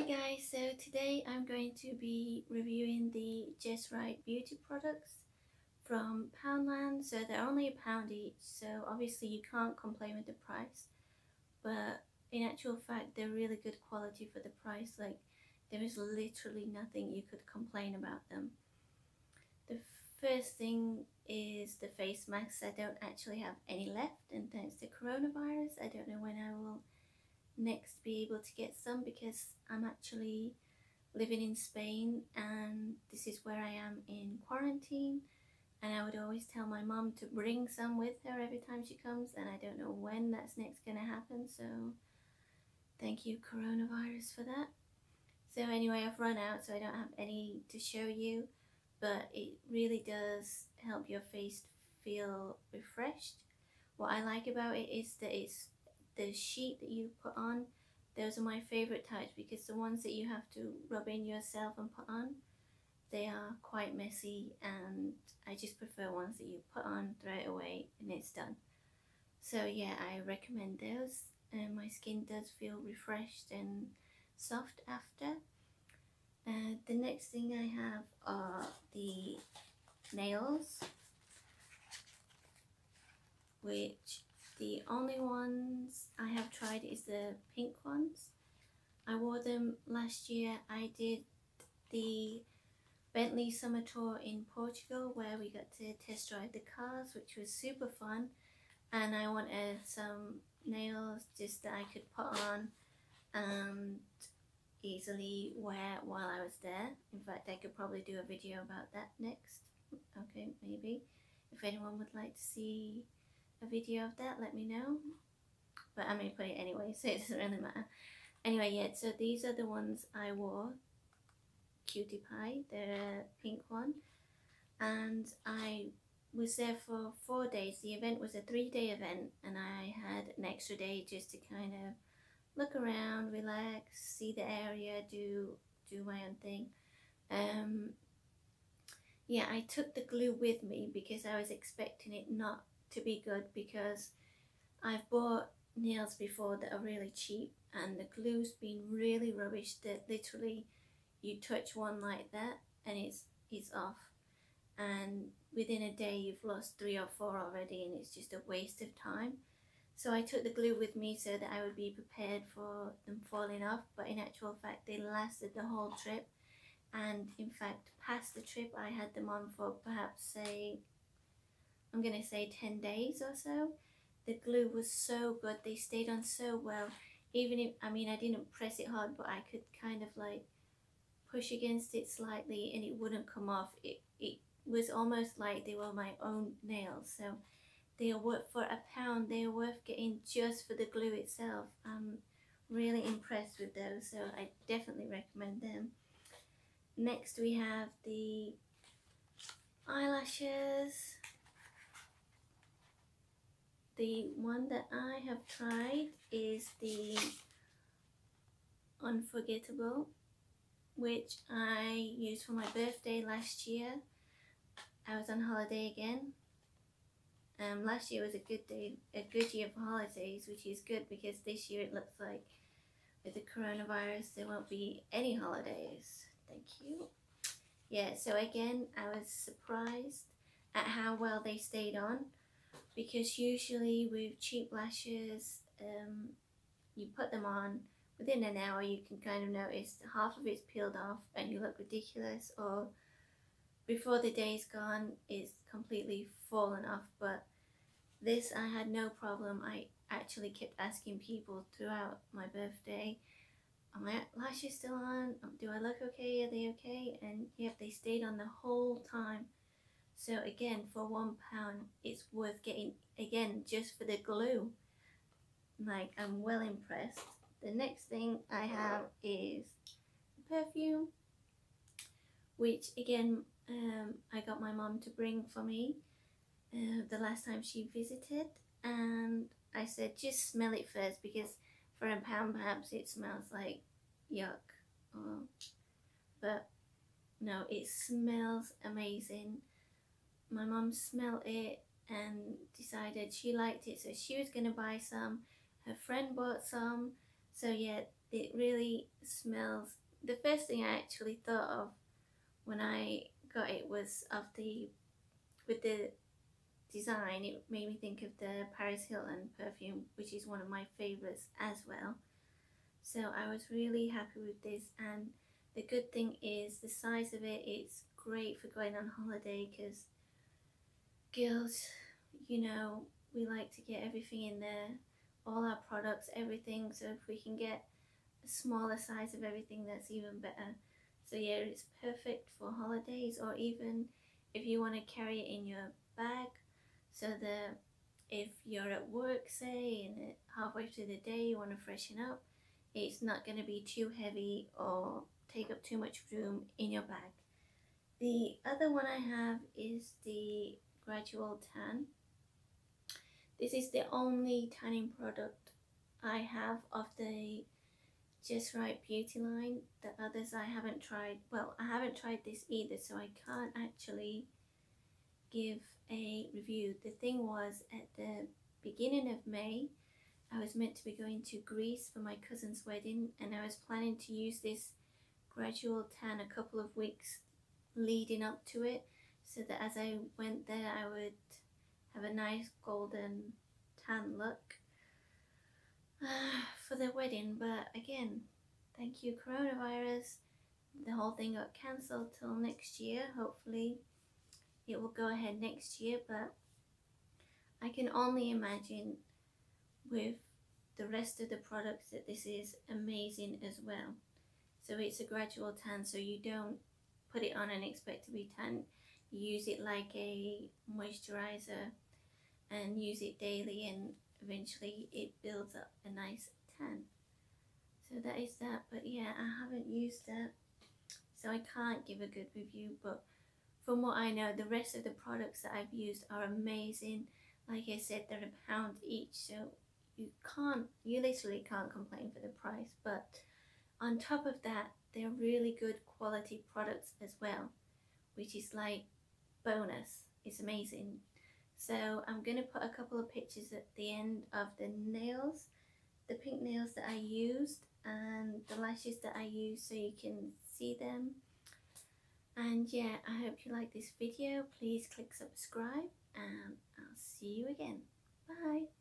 Hi guys, so today I'm going to be reviewing the Jess Wright beauty products from Poundland. So they're only a pound each, so obviously you can't complain with the price. But in actual fact, they're really good quality for the price. Like there is literally nothing you could complain about them. The first thing is the face masks. I don't actually have any left and thanks to coronavirus, I don't know when I will next be able to get some because I'm actually living in Spain and this is where I am in quarantine and I would always tell my mom to bring some with her every time she comes and I don't know when that's next going to happen so thank you coronavirus for that. So anyway I've run out so I don't have any to show you but it really does help your face feel refreshed. What I like about it is that it's the sheet that you put on, those are my favorite types because the ones that you have to rub in yourself and put on, they are quite messy and I just prefer ones that you put on, throw it away and it's done. So yeah, I recommend those and my skin does feel refreshed and soft after. Uh, the next thing I have are the nails which the only ones I have tried is the pink ones. I wore them last year. I did the Bentley summer tour in Portugal where we got to test drive the cars which was super fun and I wanted some nails just that I could put on and easily wear while I was there. In fact I could probably do a video about that next. Okay maybe if anyone would like to see a video of that, let me know. But I'm going to put it anyway, so it doesn't really matter. Anyway, yeah, so these are the ones I wore. Cutie Pie, the pink one. And I was there for four days. The event was a three-day event, and I had an extra day just to kind of look around, relax, see the area, do do my own thing. Um, yeah, I took the glue with me because I was expecting it not to be good because I've bought nails before that are really cheap and the glue's been really rubbish that literally you touch one like that and it's it's off. And within a day you've lost three or four already and it's just a waste of time. So I took the glue with me so that I would be prepared for them falling off but in actual fact they lasted the whole trip. And in fact past the trip I had them on for perhaps say I'm going to say 10 days or so. The glue was so good. They stayed on so well. Even if, I mean, I didn't press it hard, but I could kind of like push against it slightly and it wouldn't come off. It, it was almost like they were my own nails. So they are worth, for a pound, they are worth getting just for the glue itself. I'm really impressed with those. So I definitely recommend them. Next we have the eyelashes the one that I have tried is the Unforgettable, which I used for my birthday last year. I was on holiday again. Um, last year was a good day, a good year for holidays, which is good because this year it looks like with the coronavirus there won't be any holidays. Thank you. Yeah, so again, I was surprised at how well they stayed on because usually with cheap lashes um, you put them on within an hour you can kind of notice half of it's peeled off and you look ridiculous or before the day's gone it's completely fallen off. But this I had no problem. I actually kept asking people throughout my birthday are my lashes still on? Do I look okay? Are they okay? And yep they stayed on the whole time so again, for one pound, it's worth getting again just for the glue. Like I'm well impressed. The next thing I have is perfume, which again um, I got my mom to bring for me uh, the last time she visited, and I said just smell it first because for a pound perhaps it smells like yuck, oh, but no, it smells amazing my mum smelled it and decided she liked it so she was to buy some. Her friend bought some. So yeah it really smells the first thing I actually thought of when I got it was of the with the design it made me think of the Paris Hilton perfume which is one of my favorites as well. So I was really happy with this and the good thing is the size of it it's great for going on holiday because girls you know we like to get everything in there all our products everything so if we can get a smaller size of everything that's even better. So yeah it's perfect for holidays or even if you want to carry it in your bag so that if you're at work say and halfway through the day you want to freshen up it's not going to be too heavy or take up too much room in your bag. The other one I have is the gradual tan this is the only tanning product I have of the Jess Wright Beauty line. The others I haven't tried. Well, I haven't tried this either, so I can't actually give a review. The thing was, at the beginning of May, I was meant to be going to Greece for my cousin's wedding, and I was planning to use this gradual tan a couple of weeks leading up to it, so that as I went there, I would have a nice golden tan look for the wedding. But again thank you coronavirus. The whole thing got cancelled till next year. Hopefully it will go ahead next year. But I can only imagine with the rest of the products that this is amazing as well. So it's a gradual tan so you don't put it on and expect to be tan use it like a moisturizer and use it daily and eventually it builds up a nice tan. So that is that but yeah I haven't used that so I can't give a good review but from what I know the rest of the products that I've used are amazing. Like I said they're a pound each so you can't you literally can't complain for the price but on top of that they're really good quality products as well which is like bonus it's amazing so I'm going to put a couple of pictures at the end of the nails, the pink nails that I used and the lashes that I used so you can see them. And yeah, I hope you like this video. Please click subscribe and I'll see you again. Bye.